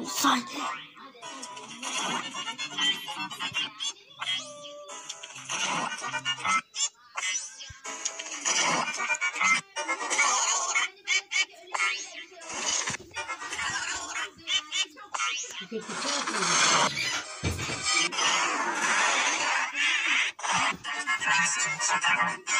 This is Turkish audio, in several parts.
on fire. Get the top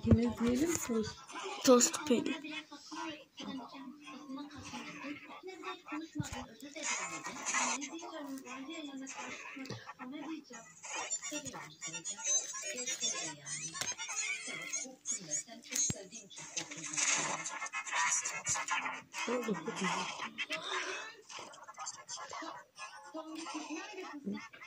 İkimiz yiyelim tost. Tost peynir. Thank you.